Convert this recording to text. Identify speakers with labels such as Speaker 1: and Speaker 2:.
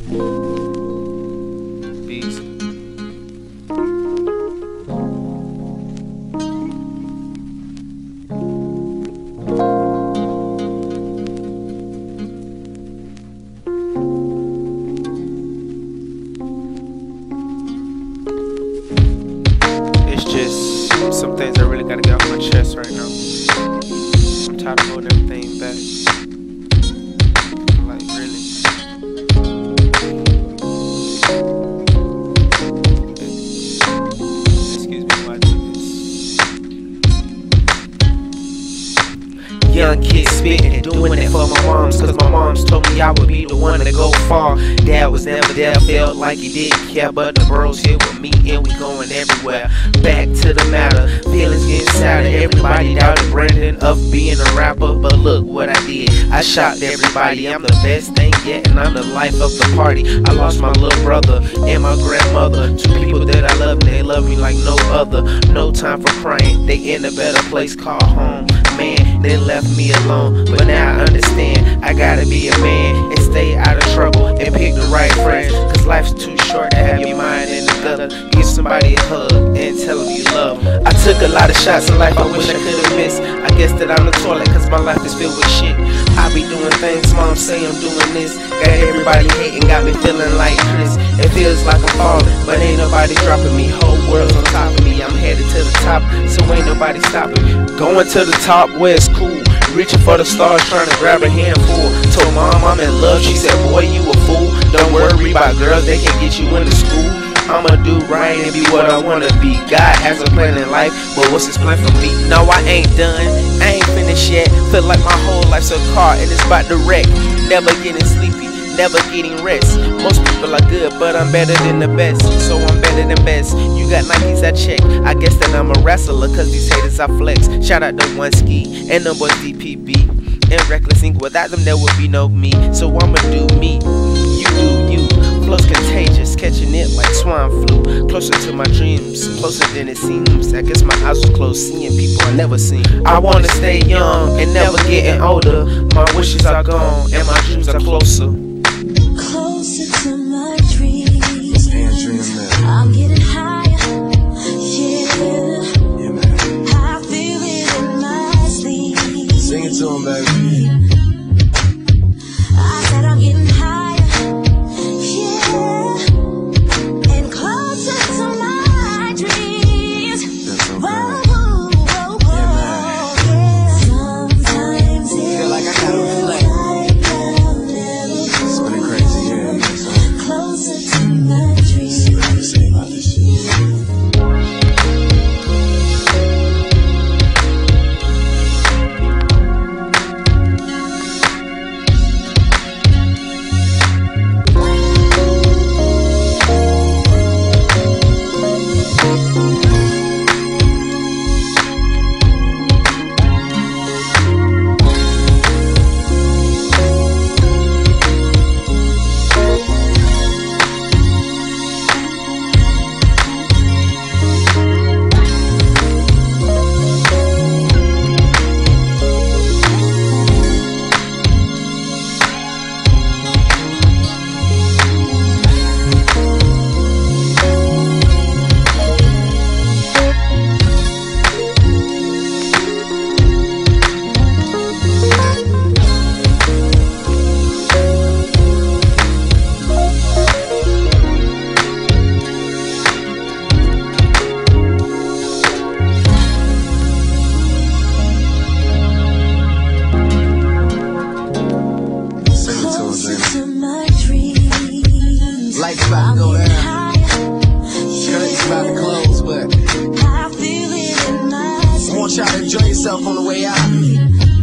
Speaker 1: It's just some things I really gotta get off my chest right now. I'm tired of holding everything back.
Speaker 2: Young kid spitting, doing it for my moms, cause my moms told me I would be the one to go far. Dad was never there, felt like he didn't care, but the bros here with me and we going everywhere. Back to the matter, feelings getting sadder. Everybody doubted Brandon of being a rapper, but look what I did. I shocked everybody, I'm the best thing yet, and I'm the life of the party. I lost my little brother and my grandmother, two people that I love, and they love me like no other. No time for crying, they in a better place called home. Man, they left me alone, but now I understand. I gotta be a man and stay out of trouble and pick the right friends. Cause life's too short to have your mind in the gutter. Give somebody a hug and tell them you love 'em. I took a lot of shots in life I wish I could've missed. I guess that I'm the toilet cause my life is filled with shit. I be doing things, mom say I'm doing this. Got everybody hating, got me feeling like Chris. Feels like I'm falling, but ain't nobody dropping me. Whole world's on top of me. I'm headed to the top, so ain't nobody stopping. Going to the top where it's cool. Reaching for the stars, trying to grab a handful. Told mom I'm in love, she said, Boy, you a fool. Don't worry about girls, they can get you into school. I'ma do right and be what I wanna be. God has a plan in life, but what's his plan for me? No, I ain't done, I ain't finished yet. Feel like my whole life's a car and it's about to wreck. Never getting sleepy, never getting rest. Most people are good, but I'm better than the best. So I'm better than best. You got Nikes, I check. I guess that I'm a wrestler, cause these haters I flex. Shout out to One Ski and them boys DPB. And Reckless Ink, without them there would be no me. So I'ma do me, you do you. Flow's contagious, catching it like swine flu. Closer to my dreams, closer than it seems. I guess my eyes were closed, seeing people I never seen. I wanna stay young and never getting older. My wishes are gone and my dreams are closer.
Speaker 3: lights about go down. Shirt's about to close,
Speaker 4: but
Speaker 5: I want y'all to
Speaker 4: enjoy yourself on the way out.